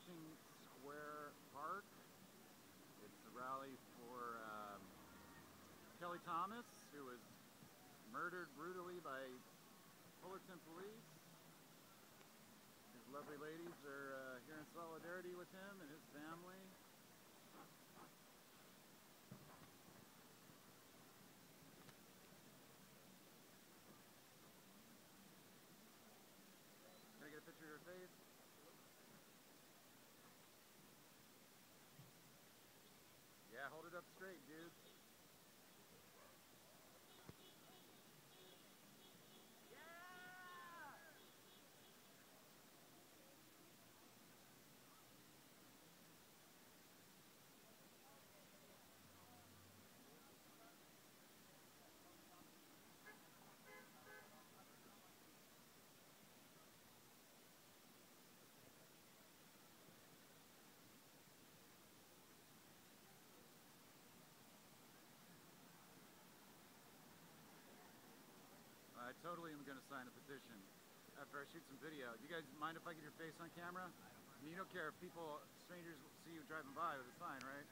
Pershing Square Park. It's a rally for um, Kelly Thomas, who was murdered brutally by Fullerton police. His lovely ladies are uh, here in solidarity with him and his family. Can I get a picture of your face? Yeah, hold it up straight, dude. I totally am going to sign a petition after I shoot some video. Do you guys mind if I get your face on camera? I mean, you don't care if people, strangers see you driving by with a sign, right?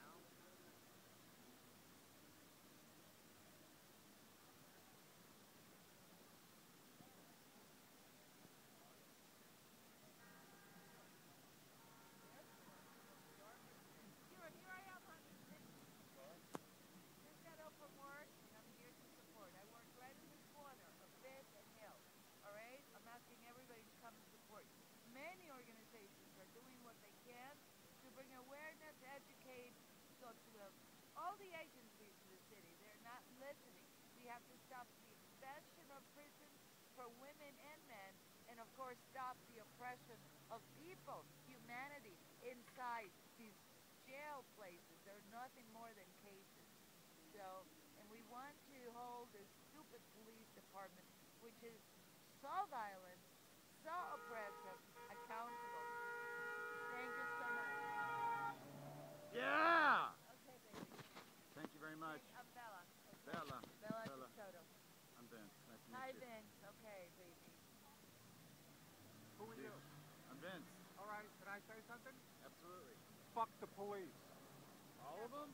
Here, here I am, honey. Just got out from work, and I'm here to support. I work right in this corner of Fifth and Hill. All right? I'm asking everybody to come and support. Many organizations are doing what they can to bring awareness, educate, so to the, all the agencies in the city. They're not listening. We have to stop the expansion of prisons for women and men, and of course, stop the oppression of people, humanity, inside these jail places. They're nothing more than cages. So, and we want to hold this stupid police department, which is so violent, Who are you? I'm Vince. All right, can I say something? Absolutely. Fuck the police. All of them?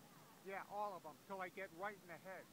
Yeah, all of them, till I get right in the head.